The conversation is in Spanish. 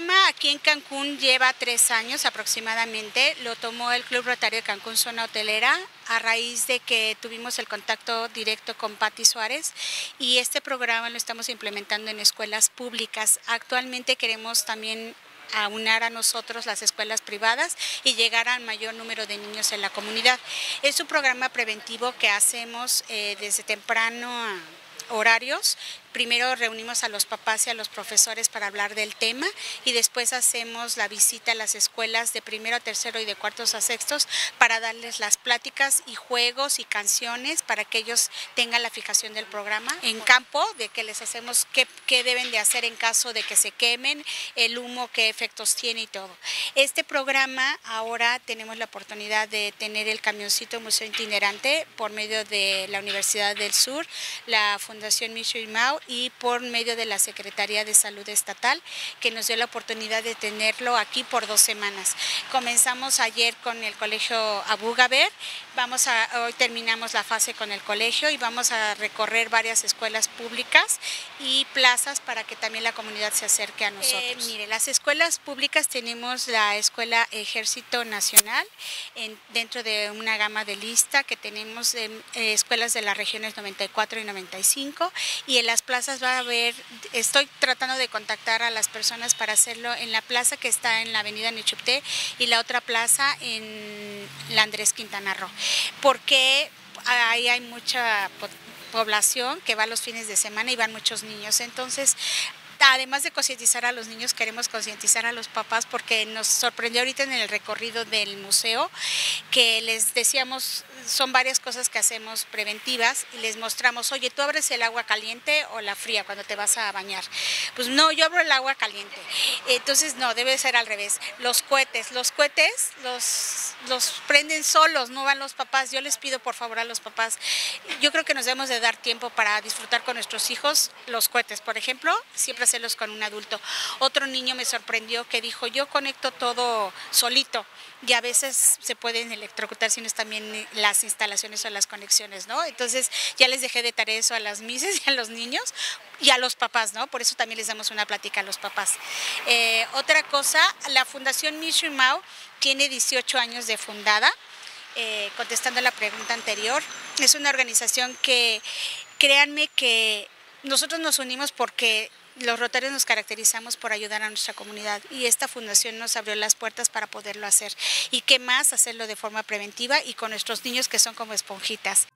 programa aquí en Cancún lleva tres años aproximadamente. Lo tomó el Club Rotario de Cancún Zona Hotelera a raíz de que tuvimos el contacto directo con Patti Suárez y este programa lo estamos implementando en escuelas públicas. Actualmente queremos también aunar a nosotros las escuelas privadas y llegar al mayor número de niños en la comunidad. Es un programa preventivo que hacemos eh, desde temprano horarios Primero reunimos a los papás y a los profesores para hablar del tema y después hacemos la visita a las escuelas de primero a tercero y de cuartos a sextos para darles las pláticas y juegos y canciones para que ellos tengan la fijación del programa en campo, de que les hacemos qué, qué deben de hacer en caso de que se quemen, el humo, qué efectos tiene y todo. Este programa ahora tenemos la oportunidad de tener el camioncito museo itinerante por medio de la Universidad del Sur, la Fundación Micho y Mao y por medio de la Secretaría de Salud Estatal, que nos dio la oportunidad de tenerlo aquí por dos semanas. Comenzamos ayer con el colegio Abu Gaber, vamos a, hoy terminamos la fase con el colegio y vamos a recorrer varias escuelas públicas y plazas para que también la comunidad se acerque a nosotros. Eh, mire, las escuelas públicas tenemos la Escuela Ejército Nacional dentro de una gama de lista que tenemos eh, escuelas de las regiones 94 y 95 y en las plazas va a haber, estoy tratando de contactar a las personas para hacerlo en la plaza que está en la avenida Nichupté y la otra plaza en la Andrés Quintana Roo, porque ahí hay mucha población que va los fines de semana y van muchos niños. Entonces, además de concientizar a los niños, queremos concientizar a los papás porque nos sorprendió ahorita en el recorrido del museo que les decíamos, son varias cosas que hacemos preventivas y les mostramos, oye, tú abres el agua caliente o la fría cuando te vas a bañar. Pues no, yo abro el agua caliente. Entonces, no, debe ser al revés. Los cohetes, los cohetes los, los prenden solos, no van los papás. Yo les pido por favor a los papás, yo creo que nos debemos de dar tiempo para disfrutar con nuestros hijos los cohetes, por ejemplo, siempre hacerlos con un adulto. Otro niño me sorprendió que dijo, yo conecto todo solito y a veces se pueden electrocutar si no es también las instalaciones o las conexiones, ¿no? Entonces ya les dejé de tarea eso a las mises y a los niños y a los papás, ¿no? Por eso también les damos una plática a los papás. Eh, otra cosa, la Fundación Mishu Mao tiene 18 años de fundada. Eh, contestando la pregunta anterior, es una organización que créanme que nosotros nos unimos porque los Rotarios nos caracterizamos por ayudar a nuestra comunidad y esta fundación nos abrió las puertas para poderlo hacer. Y qué más hacerlo de forma preventiva y con nuestros niños que son como esponjitas.